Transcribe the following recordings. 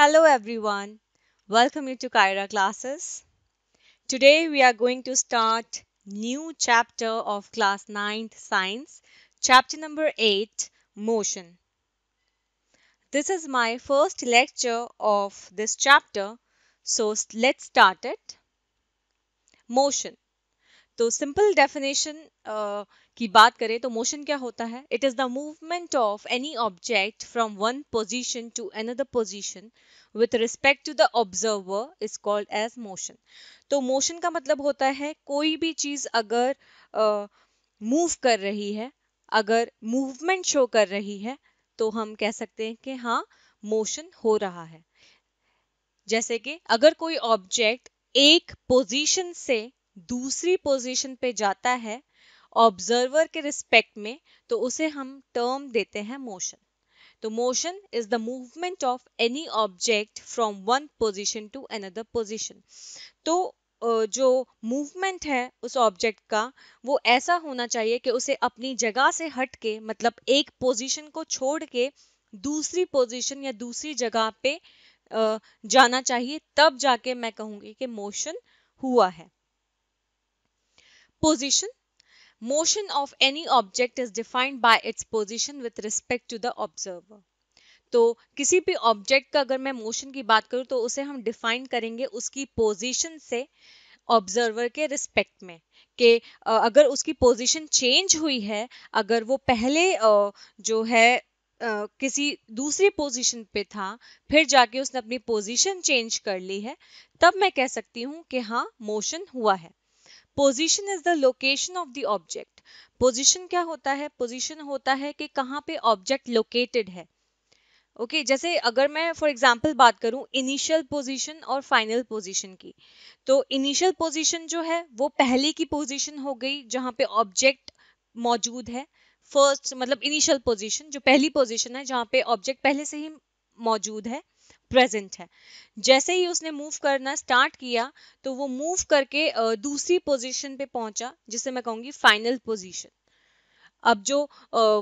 Hello everyone. Welcome you to Kyra classes. Today we are going to start new chapter of class 9th science, chapter number 8, motion. This is my first lecture of this chapter, so let's start it. Motion. तो simple definition uh, की बात करें तो motion क्या होता है? It is the movement of any object from one position to another position with respect to the observer is called as motion तो motion का मतलब होता है कोई भी चीज़ अगर मूव uh, कर रही है अगर मूवमेंट शो कर रही है तो हम कह सकते हैं कि हाँ मोशन हो रहा है। जैसे कि अगर कोई ऑब्जेक्ट एक पोजीशन से दूसरी पोजीशन पे जाता है ऑब्जर्वर के रिस्पेक्ट में तो उसे हम टर्म देते हैं मोशन तो motion is the movement of any object from one position to another position तो जो मूवमेंट है उस ऑब्जेक्ट का, वो ऐसा होना चाहिए कि उसे अपनी जगह से हट के मतलब एक पोजीशन को छोड़ के दूसरी पोजीशन या दूसरी जगह पे जाना चाहिए, तब जाके मैं कहूँगी कि मोशन हुआ है। Position Motion of any object is defined by its position with respect to the observer. तो किसी भी ऑब्जेक्ट का अगर मैं मोशन की बात करूँ तो उसे हम डिफाइन करेंगे उसकी पोजीशन से ऑब्जर्वर के रिस्पेक्ट में कि अगर उसकी पोजीशन चेंज हुई है, अगर वो पहले जो है किसी दूसरी पोजीशन पे था, फिर जाके उसने अपनी पोजीशन चेंज कर ली है, तब मैं कह सकती हूँ कि हाँ मोशन हुआ है position is the location of the object position क्या होता है? पोजिशन होता है कि कहाँ पे ऑब्जेक्ट लोकेटेड है। ओके okay, जैसे अगर मैं फॉर एग्जांपल बात करूँ इनिशियल पोजीशन और फाइनल पोजीशन की तो इनिशियल पोजीशन जो है वो पहले की पोजीशन हो गई जहाँ पे ऑब्जेक्ट मौजूद है। फ़र्स्ट मतलब इनिशियल पोजीशन जो पहली पोजीशन है जहाँ पे ऑब्जेक्ट पहले से ही मौजूद है। प्रेजेंट है। जैसे ही उसने मूव करना स्टार्ट किया तो वो मूव करके दूसरी पोजीशन पे पहुँचा, जिसे मैं कहूँगी फाइनल पोजीशन अब जो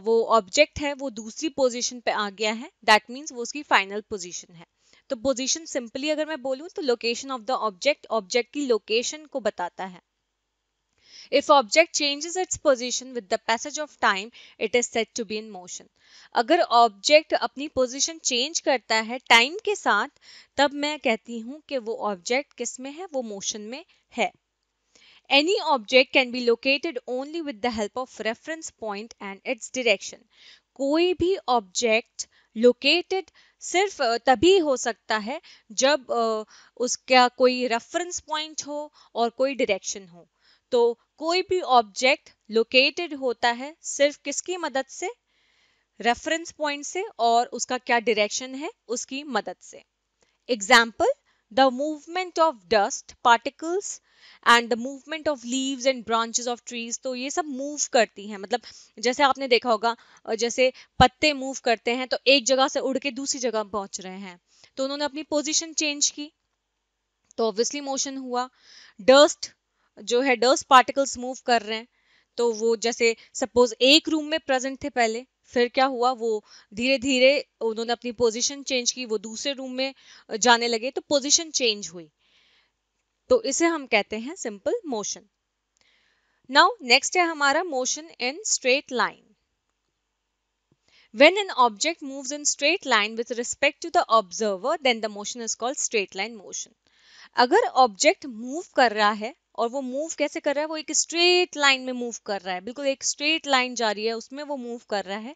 वो ऑब्जेक्ट है, वो दूसरी पोजीशन पे आ गया है। दैट मीन्स वो उसकी फाइनल पोजीशन है। तो पोजीशन सिंपली अगर मैं बोलूँ तो location of the object object की लोकेशन को बताता है। If object changes its position with the passage of time, it is said to be in motion. अगर ऑब्जेक्ट अपनी पोजीशन चेंज करता है टाइम के साथ तब मैं कहती हूँ कि वो ऑब्जेक्ट किसमें है वो मोशन में है Any object can be located only with the help of reference point and its direction. कोई भी ऑब्जेक्ट लोकेटेड सिर्फ़ तभी हो सकता है जब उसका कोई रेफरेंस पॉइंट हो और कोई डायरेक्शन हो तो कोई भी ऑब्जेक्ट लोकेटेड होता है सिर्फ़ किसकी मदद से? रेफरेंस पॉइंट से और उसका क्या डायरेक्शन है? उसकी मदद से। Example the movement of dust particles and the movement of leaves and branches of trees तो ये सब मूव करती हैं। मतलब जैसे आपने देखा होगा, जैसे पत्ते मूव करते हैं तो एक जगह से उड़ के दूसरी जगह पहुँच रहे हैं। तो उन्होंने अपनी पोजीशन चेंज की। तो ऑब्वियसली मोशन हुआ। डस्ट जो है डस्ट पार्टिकल्स मूव कर रहे हैं। तो वो जैसे सपोज़ एक रूम में प्रेजेंट थे पहले फिर क्या हुआ? वो धीरे धीरे उन्होंने अपनी पोजीशन चेंज की वो दूसरे रूम में जाने लगे तो पोजीशन चेंज हुई। तो इसे हम कहते हैं सिंपल मोशन नाउ नेक्स्ट है हमारा motion in straight line When an object moves in straight line with respect to the observer, then the motion is called straight line motion. अगर ऑब्जेक्ट मूव कर रहा है और वो मूव कैसे कर रहा है, वो एक स्ट्रेट लाइन में मूव कर रहा है। बिल्कुल एक स्ट्रेट लाइन जा रही है, उसमें वो मूव कर रहा है।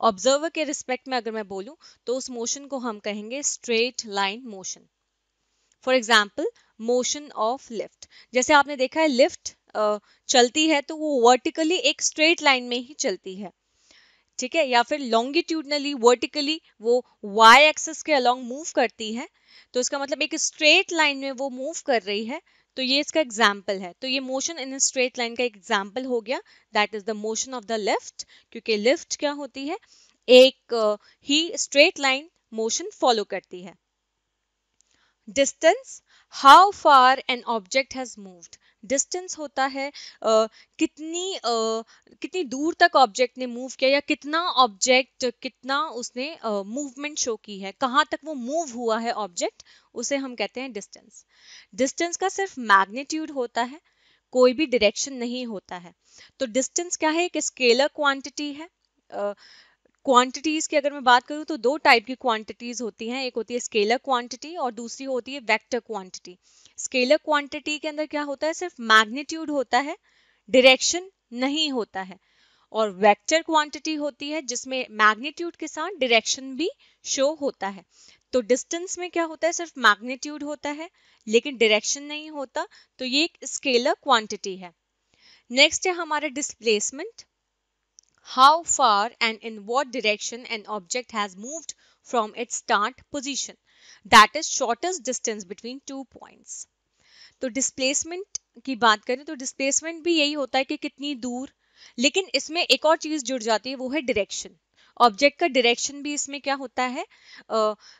ऑब्जर्वर के रिस्पेक्ट में अगर मैं बोलूँ तो उस मोशन को हम कहेंगे straight line motion for example motion of lift जैसे आपने देखा है लिफ्ट चलती है तो वो वर्टिकली एक स्ट्रेट लाइन में ही चलती है। ठीक है? या फिर लॉन्गिट्यूडनली वर्टिकली वो वाई एक्सिस के अलोंग मूव करती है। तो इसका मतलब एक स्ट्रेट लाइन में वो मूव कर रही है। तो ये इसका एग्ज़ाम्पल है। तो ये मोशन इन स्ट्रेट लाइन का एग्ज़ाम्पल हो गया। That is the motion of the lift क्योंकि लिफ्ट क्या होती है? एक ही स्ट्रेट लाइन मोशन फॉलो करती है। Distance how far an object has moved distance होता है uh, कितनी uh, कितनी दूर तक ऑब्जेक्ट ने मूव किया या कितना ऑब्जेक्ट कितना उसने मूवमेंट शो की है कहाँ तक वो मूव हुआ है ऑब्जेक्ट उसे हम कहते हैं डिस्टेंस डिस्टेंस का सिर्फ़ मैग्नीट्यूड होता है कोई भी डायरेक्शन नहीं होता है. तो डिस्टेंस क्या है? एक स्केलर क्वांटिटी है क्वांटिटीज की अगर मैं बात करूँ तो दो टाइप की क्वांटिटीज होती हैं। एक होती है स्केलर क्वांटिटी और दूसरी होती है वेक्टर क्वांटिटी स्केलर क्वांटिटी के अंदर क्या होता है? सिर्फ़ मैग्नीट्यूड होता है डायरेक्शन नहीं होता है। और वेक्टर क्वांटिटी होती है, जिसमें मैग्नीट्यूड के साथ डायरेक्शन भी शो होता है। तो डिस्टेंस में क्या होता है? सिर्फ़ मैग्नीट्यूड होता है, लेकिन डायरेक्शन नहीं होता। तो ये एक स्केलर क्वांटिटी है। नेक्स्ट है हमारा displacement how far and in what direction an object has moved from its start position that is shortest distance between two points तो डिस्प्लेसमेंट की बात करें तो डिस्प्लेसमेंट भी यही होता है कि कितनी दूर लेकिन इसमें एक और चीज़ जुड़ जाती है वो है डायरेक्शन ऑब्जेक्ट का डायरेक्शन भी इसमें क्या होता है?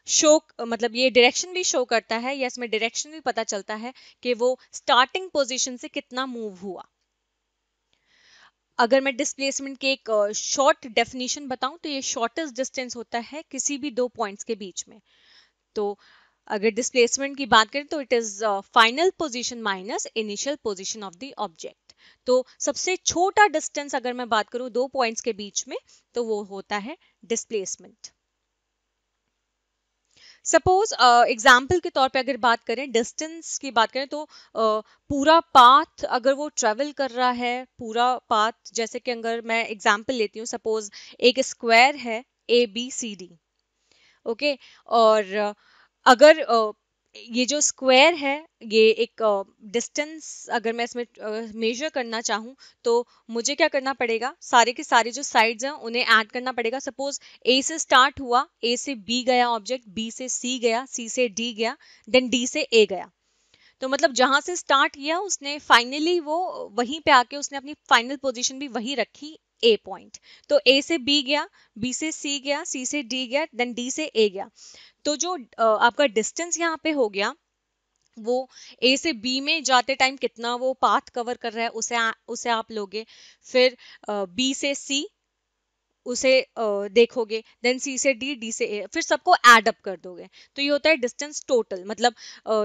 शो uh, मतलब ये डायरेक्शन भी शो करता है या इसमें डायरेक्शन भी पता चलता है कि वो स्टार्टिंग पोजीशन से कितना मूव हुआ. अगर मैं डिस्प्लेसमेंट के एक शॉर्ट डेफिनेशन बताऊँ तो ये शॉर्टेस्ट डिस्टेंस होता है किसी भी दो पॉइंट्स के बीच में। तो अगर डिस्प्लेसमेंट की बात करें तो it is final position minus initial position of the object तो सबसे छोटा डिस्टेंस अगर मैं बात करूँ दो पॉइंट्स के बीच में तो वो होता है डिस्प्लेसमेंट सपोज़ एग्ज़ाम्पल uh, के तौर पे अगर बात करें डिस्टेंस की बात करें तो uh, पूरा पाथ अगर वो ट्रेवल कर रहा है पूरा पाथ जैसे कि अगर मैं एग्ज़ाम्पल लेती हूँ सपोज़ एक स्क्वायर है A B C D okay और uh, अगर uh, ये जो स्क्वायर है, ये एक डिस्टेंस अगर मैं इसमें मेजर करना चाहूँ तो मुझे क्या करना पड़ेगा? सारे के सारे जो साइड्स हैं, उन्हें ऐड करना पड़ेगा। सपोज़ ए से स्टार्ट हुआ ए से बी गया ऑब्जेक्ट बी से सी गया सी से डी गया देन डी से ए गया। तो मतलब जहाँ से स्टार्ट किया, उसने फाइनली वो वहीं पे आके उसने अपनी फाइनल पोजीशन भी वही रखी। ए पॉइंट तो ए से बी गया बी से सी गया सी से डी गया देन डी से ए गया. तो जो आपका डिस्टेंस यहाँ पे हो गया वो ए से बी में जाते टाइम कितना वो पाथ कवर कर रहा है उसे आ, उसे आप लोगे. फिर बी से सी उसे देखोगे देन सी से डी डी से ए फिर सबको एड अप कर दोगे। तो ये होता है डिस्टेंस टोटल मतलब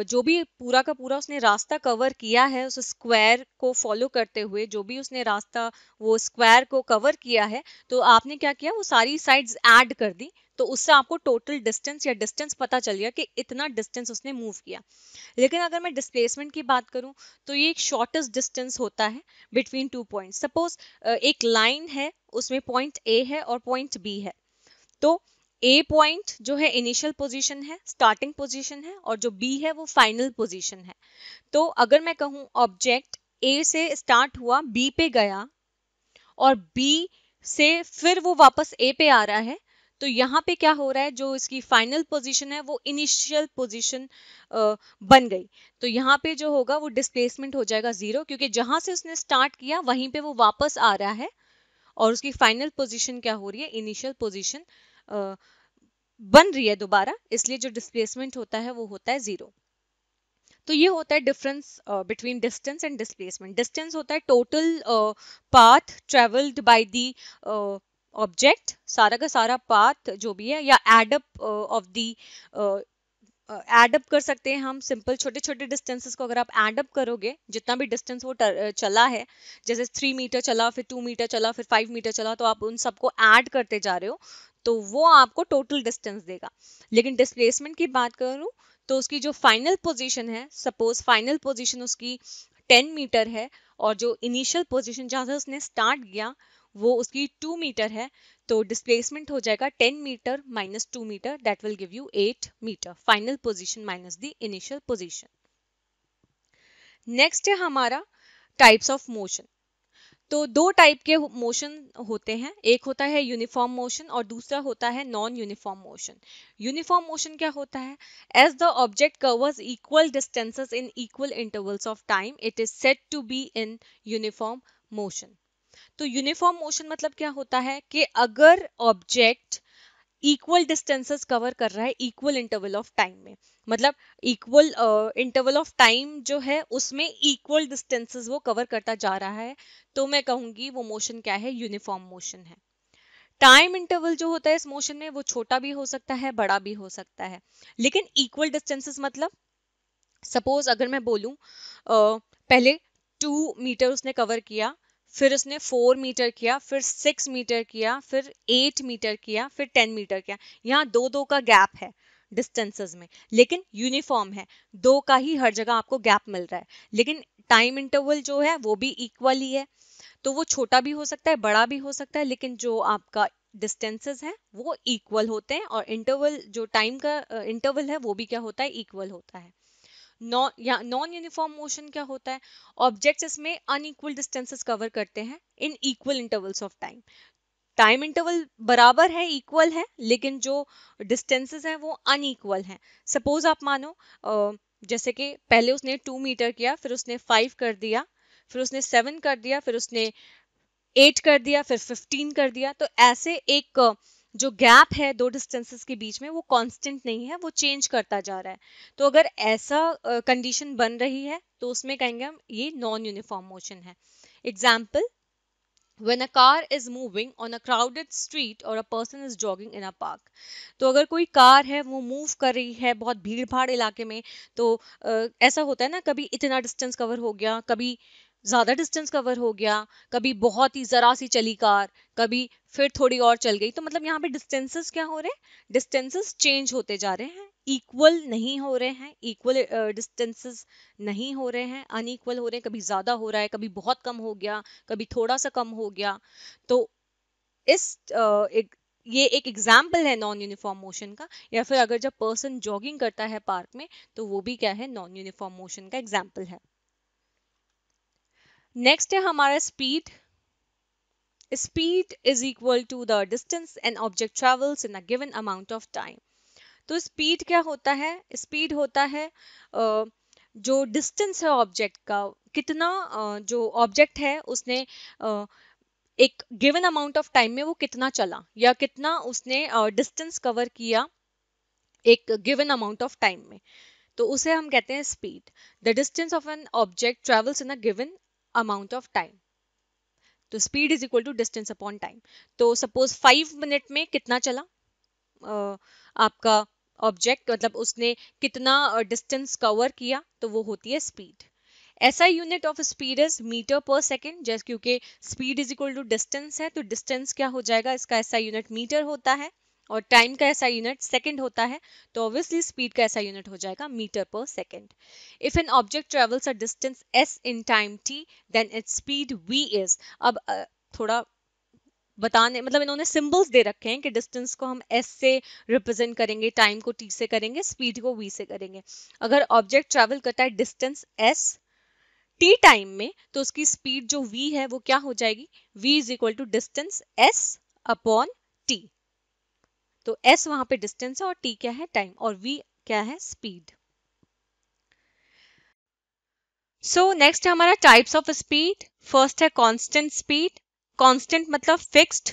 जो भी पूरा का पूरा उसने रास्ता कवर किया है, उस स्क्वायर को फॉलो करते हुए, जो भी उसने रास्ता, वो स्क्वायर को कवर किया है तो आपने क्या किया, वो सारी साइड्स ऐड कर दी तो उससे आपको टोटल डिस्टेंस या डिस्टेंस पता चल गया कि इतना डिस्टेंस उसने मूव किया। लेकिन अगर मैं डिस्प्लेसमेंट की बात करूँ तो ये एक शॉर्टेस्ट डिस्टेंस होता है बिटवीन टू पॉइंट सपोज़ एक लाइन है, उसमें पॉइंट ए है और पॉइंट बी है। तो ए पॉइंट जो है इनिशियल पोजीशन है स्टार्टिंग पोजीशन है और जो बी है वो फाइनल पोजीशन है। तो अगर मैं कहूँ ऑब्जेक्ट ए से स्टार्ट हुआ बी पे गया और बी से फिर वो वापस ए पे आ रहा है तो यहाँ पे क्या हो रहा है, जो इसकी फाइनल पोजीशन है, वो इनिशियल पोजीशन बन गई। तो यहाँ पे जो होगा, वो डिस्प्लेसमेंट हो जाएगा ज़ीरो क्योंकि जहाँ से उसने स्टार्ट किया, वहीं पे वो वापस आ रहा है। और उसकी फाइनल पोजीशन क्या हो रही है इनिशियल पोजीशन बन रही है दोबारा, इसलिए जो डिस्प्लेसमेंट होता है, वो होता है ज़ीरो तो ये होता है difference between distance and displacement distance होता है total path travelled by the object सारा का सारा पाथ जो भी है, या एडअप ऑफ़ दी एडअप कर सकते हैं हम सिंपल छोटे छोटे डिस्टेंसेस को अगर आप एडअप करोगे, जितना भी डिस्टेंस वो चला है, जैसे थ्री मीटर चला, फिर टू मीटर चला, फिर फाइव मीटर चला तो आप उन सबको ऐड करते जा रहे हो तो वो आपको टोटल डिस्टेंस देगा। लेकिन डिस्प्लेसमेंट की बात करूँ तो उसकी जो फाइनल पोजीशन है सपोज़ फाइनल पोजीशन उसकी टेन मीटर है, और जो इनिशियल पोजीशन जहाँ से उसने स्टार्ट किया वो उसकी टू मीटर है तो डिस्प्लेसमेंट हो जाएगा ten metre minus two metre that will give you eight metre final position minus the initial position next है हमारा टाइप्स ऑफ़ मोशन तो दो टाइप के मोशन होते हैं, एक होता है यूनिफॉर्म मोशन और दूसरा होता है non uniform motion uniform motion क्या होता है? As the object covers equal distances in equal intervals of time it is said to be in uniform motion तो यूनिफॉर्म मोशन मतलब क्या होता है कि अगर ऑब्जेक्ट इक्वल डिस्टेंसेस कवर कर रहा है इक्वल इंटरवल ऑफ़ टाइम में मतलब इक्वल इंटरवल ऑफ़ टाइम जो है उसमें इक्वल डिस्टेंसेस वो कवर करता जा रहा है तो मैं कहूँगी वो मोशन क्या है? यूनिफॉर्म मोशन है। टाइम इंटरवल जो होता है इस मोशन में वो छोटा भी हो सकता है, बड़ा भी हो सकता है। लेकिन इक्वल डिस्टेंसेस मतलब सपोज़ अगर मैं बोलूँ पहले टू मीटर उसने कवर किया फिर उसने फोर मीटर किया, फिर सिक्स मीटर किया, फिर एट मीटर किया, फिर टेन मीटर किया। यहाँ दो दो का गैप है डिस्टेंसेस में, लेकिन यूनिफॉर्म है। दो का ही हर जगह आपको गैप मिल रहा है। लेकिन टाइम इंटरवल जो है, वो भी इक्वल ही। है तो वो छोटा भी हो सकता है, बड़ा भी हो सकता है, लेकिन जो आपका डिस्टेंसेस है, वो इक्वल होते हैं। और इंटरवल जो टाइम का इंटरवल है, वो भी क्या होता है इक्वल होता है। नॉन यूनिफॉर्म मोशन क्या होता है? ऑब्जेक्ट्स इसमें अनइक्वल डिस्टेंसेस कवर करते हैं in equal intervals of time time interval बराबर है इक्वल है, लेकिन जो डिस्टेंसेस हैं वो अनइक्वल हैं. सपोज़ आप मानो जैसे कि पहले उसने टू मीटर किया, फिर उसने फाइव कर दिया, फिर उसने सेवन कर दिया, फिर उसने एट कर दिया, फिर फिफ्टीन कर दिया तो ऐसे एक जो गैप है दो डिस्टेंसेस के बीच में वो कांस्टेंट नहीं है वो चेंज करता जा रहा है। तो अगर ऐसा कंडीशन uh, बन रही है तो उसमें कहेंगे हम ये नॉन यूनिफॉर्म मोशन है। Example when a car is moving on a crowded street or a person is jogging in a park तो अगर कोई कार है वो मूव कर रही है बहुत भीड़ भाड़ इलाके में तो ऐसा होता है ना कभी इतना डिस्टेंस कवर हो गया कभी ज़्यादा डिस्टेंस कवर हो गया, कभी बहुत ही जरा सी चली कार, कभी फिर थोड़ी और चल गई तो मतलब यहाँ पे डिस्टेंसेस क्या हो रहे हैं? डिस्टेंसेस चेंज होते जा रहे हैं इक्वल नहीं हो रहे हैं इक्वल डिस्टेंसेस नहीं हो रहे हैं अनइक्वल हो रहे हैं, कभी ज़्यादा हो रहा है, कभी बहुत कम हो गया, कभी थोड़ा सा कम हो गया तो इस एक, ये एक एग्ज़ाम्पल है नॉन यूनिफॉर्म मोशन का, या फिर अगर जब पर्सन जॉगिंग करता है पार्क में तो वो भी क्या है? नॉन यूनिफॉर्म मोशन का एग्ज़ाम्पल है। नेक्स्ट है हमारा speed speed is equal to the distance an object travels in a given amount of time तो स्पीड क्या होता है? स्पीड होता है जो डिस्टेंस है ऑब्जेक्ट का, कितना जो ऑब्जेक्ट है, उसने एक गिवन अमाउंट ऑफ़ टाइम में वो कितना चला, या कितना उसने डिस्टेंस कवर किया एक गिवन अमाउंट ऑफ़ टाइम में. तो उसे हम कहते हैं speed the distance of an object travels in a given amount of time तो speed is equal to distance upon time तो सपोज़ फाइव मिनट में कितना चला? uh, आपका ऑब्जेक्ट मतलब उसने कितना डिस्टेंस uh, कवर किया तो वो होती है स्पीड ऐसा unit of speed is metre per second जैसे क्योंकि speed is equal to distance है तो डिस्टेंस क्या हो जाएगा? इसका ऐसा यूनिट मीटर होता है और टाइम का ऐसा यूनिट सेकंड होता है तो ऑब्वियसली स्पीड का ऐसा यूनिट हो जाएगा metre per second if an object travels a distance S in time T then its speed V is अब थोड़ा बताने मतलब इन्होंने सिंबल्स दे रखे हैं कि डिस्टेंस को हम एस से रिप्रेजेंट करेंगे टाइम को टी से करेंगे स्पीड को वी से करेंगे. अगर ऑब्जेक्ट ट्रेवल करता है डिस्टेंस एस टी टाइम में तो उसकी स्पीड जो वी है, वो क्या हो जाएगी? V is equal to distance S upon तो s वहाँ पे डिस्टेंस है और t क्या है? टाइम और v क्या है? स्पीड सो नेक्स्ट है हमारा टाइप्स ऑफ़ स्पीड फ़र्स्ट है कांस्टेंट स्पीड कांस्टेंट मतलब फिक्स्ड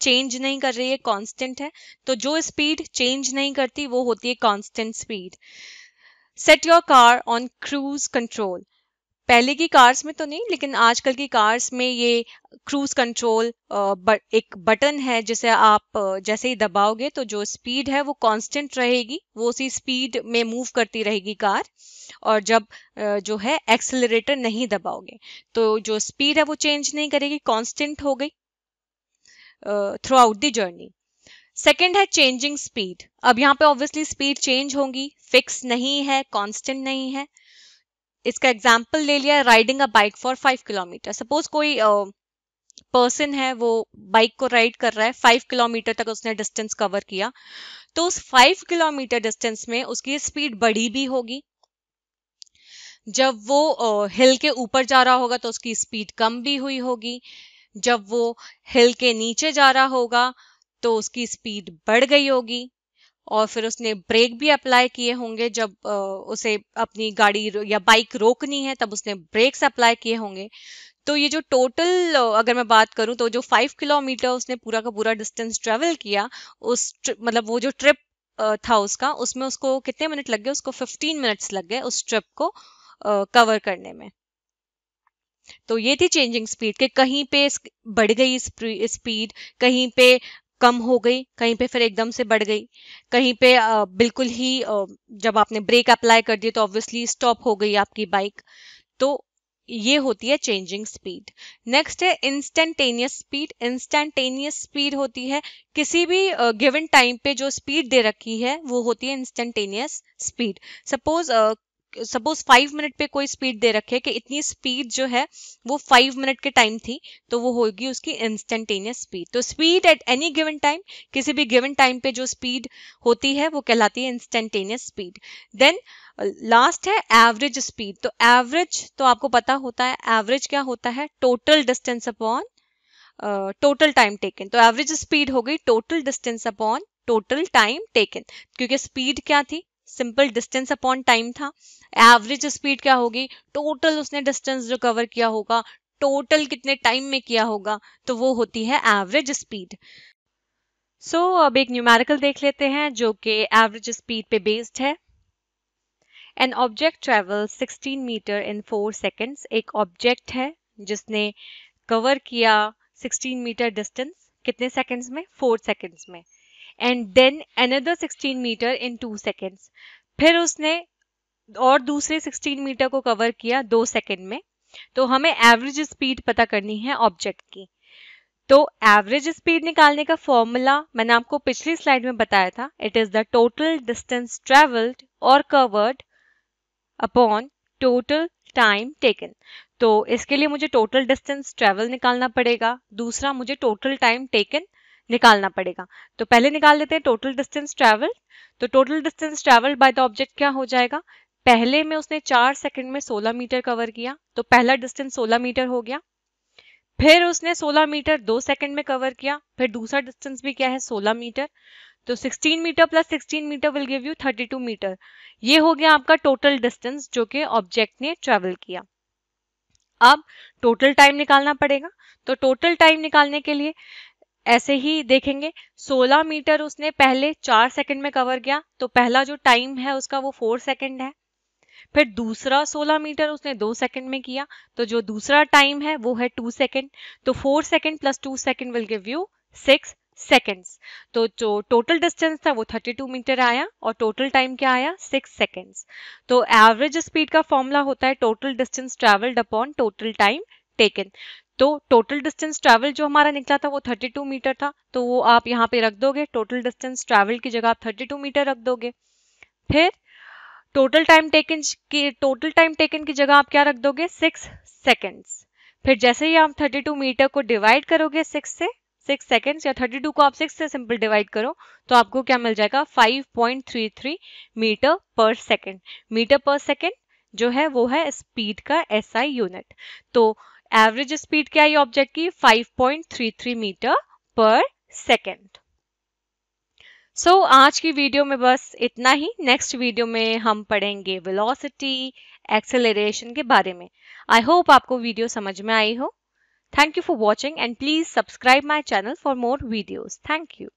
चेंज नहीं कर रही है कांस्टेंट है. तो जो स्पीड चेंज नहीं करती, वो होती है constant speed set your car on cruise control पहले की कार्स में तो नहीं, लेकिन आजकल की कार्स में ये क्रूज कंट्रोल एक बटन है जिसे आप जैसे ही दबाओगे तो जो स्पीड है वो कांस्टेंट रहेगी, वो उसी स्पीड में मूव करती रहेगी कार और जब जो है एक्सेलरेटर नहीं दबाओगे तो जो स्पीड है वो चेंज नहीं करेगी कांस्टेंट हो गई throughout the journey second है चेंजिंग स्पीड अब यहाँ पे ऑब्वियसली स्पीड चेंज होंगी फिक्स नहीं है कांस्टेंट नहीं है इसका एग्ज़ाम्पल ले लिया riding a bike for five kilometre suppose कोई पर्सन uh, है वो बाइक को राइड कर रहा है फाइव किलोमीटर तक उसने डिस्टेंस कवर किया तो उस फाइव किलोमीटर डिस्टेंस में उसकी स्पीड बढ़ी भी होगी। जब वो हिल uh, के ऊपर जा रहा होगा तो उसकी स्पीड कम भी हुई होगी। जब वो हिल के नीचे जा रहा होगा तो उसकी स्पीड बढ़ गई होगी। और फिर उसने ब्रेक भी अप्लाई किए होंगे जब उसे अपनी गाड़ी या बाइक रोकनी है, तब उसने ब्रेक्स अप्लाई किए होंगे। तो ये जो टोटल अगर मैं बात करूँ तो जो फाइव किलोमीटर उसने पूरा का पूरा डिस्टेंस ट्रेवल किया, उस मतलब वो जो ट्रिप था उसका, उसमें उसको कितने मिनट लग गए? उसको फिफ्टीन मिनट्स लग गए उस ट्रिप को कवर करने में। तो ये थी चेंजिंग स्पीड कि, कहीं पे बढ़ गई स्पीड कहीं पे कम हो गई कहीं पे फिर एकदम से बढ़ गई। कहीं पे बिल्कुल ही जब आपने ब्रेक अप्लाई कर दिया तो ऑब्वियसली स्टॉप हो गई आपकी बाइक तो ये होती है चेंजिंग स्पीड नेक्स्ट है इंस्टेंटेनियस स्पीड इंस्टेंटेनियस स्पीड होती है किसी भी गिवन uh, टाइम पे जो स्पीड दे रखी है वो होती है instantaneous speed suppose suppose five minute पे कोई स्पीड दे रखे कि इतनी स्पीड जो है, वो फाइव मिनट के टाइम थी तो वो होगी उसकी इंस्टेंटेनियस स्पीड तो speed at any given time किसी भी गिवन टाइम पे जो स्पीड होती है, वो कहलाती है इंस्टेंटेनियस स्पीड देन लास्ट है एवरेज स्पीड तो एवरेज तो आपको पता होता है एवरेज क्या होता है? Total distance upon total time taken तो एवरेज स्पीड हो गई total distance upon total time taken क्योंकि स्पीड क्या थी? सिंपल डिस्टेंस अपॉन टाइम था। एवरेज स्पीड क्या होगी? टोटल उसने डिस्टेंस जो कवर किया होगा टोटल कितने टाइम में किया होगा तो वो होती है एवरेज स्पीड सो अब एक न्यूमेरिकल देख लेते हैं, जो कि एवरेज स्पीड पे बेस्ड है। An object travel 16 metre in 4 seconds एक ऑब्जेक्ट है, जिसने कवर किया 16 मीटर डिस्टेंस कितने सेकेंड्स में? 4 सेकेंड्स में। And then another 16 metre in two seconds फिर उसने और दूसरे 16 मीटर को कवर किया दो सेकेंड में। तो हमें एवरेज स्पीड पता करनी है ऑब्जेक्ट की। तो एवरेज स्पीड निकालने का फॉर्मूला मैंने आपको पिछली स्लाइड में बताया था। It is the total distance travelled और covered upon total time taken तो इसके लिए मुझे टोटल डिस्टेंस ट्रेवल निकालना पड़ेगा। दूसरा, मुझे टोटल टाइम टेकन निकालना पड़ेगा। तो पहले निकाल लेते हैं टोटल डिस्टेंस ट्रेवल तो total distance travel by the object क्या हो जाएगा? पहले में उसने चार सेकंड में 16 मीटर कवर किया तो पहला डिस्टेंस 16 मीटर हो गया। फिर उसने 16 मीटर दो सेकंड में कवर किया, फिर दूसरा डिस्टेंस भी क्या है? 16 मीटर। तो 16 metre plus 16 metre will give you 32 metre. ये हो गया आपका टोटल डिस्टेंस जो कि ऑब्जेक्ट ने ट्रेवल किया। अब टोटल टाइम निकालना पड़ेगा। तो टोटल टाइम निकालने के लिए ऐसे ही देखेंगे 16 मीटर उसने पहले चार सेकंड में कवर किया तो पहला जो टाइम है उसका वो फोर सेकंड है। फिर दूसरा 16 मीटर उसने दो सेकंड में किया तो जो दूसरा टाइम है वो है टू सेकंड तो four second plus two second will give you six seconds तो जो टोटल डिस्टेंस था वो 32 मीटर आया और टोटल टाइम क्या आया? सिक्स सेकेंड्स तो एवरेज स्पीड का फॉर्मूला होता है total distance travelled upon total time taken तो टोटल डिस्टेंस ट्रेवल जो हमारा निकला था वो 32 मीटर था तो वो आप यहाँ पे रख दोगे टोटल डिस्टेंस ट्रेवल की जगह आप 32 मीटर रख दोगे। फिर टोटल टाइम टेकन की टोटल टाइम टेकन की जगह आप क्या रख दोगे? सिक्स सेकेंड्स फिर जैसे ही आप 32 मीटर को डिवाइड करोगे सिक्स से सिक्स सेकेंड्स या 32 को आप सिक्स से सिंपल डिवाइड करो तो आपको क्या मिल जाएगा? 5.33 metre per second metre per second जो है, वो है स्पीड का एसआई यूनिट तो एवरेज स्पीड क्या है ऑब्जेक्ट की? 5.33 मीटर पर सेकेंड सो आज की वीडियो में बस इतना ही. नेक्स्ट वीडियो में हम पढ़ेंगे वेलोसिटी एक्सेलरेशन के बारे में. आई होप आपको वीडियो समझ में आई हो. Thank you for watching and please subscribe my channel for more videos thank you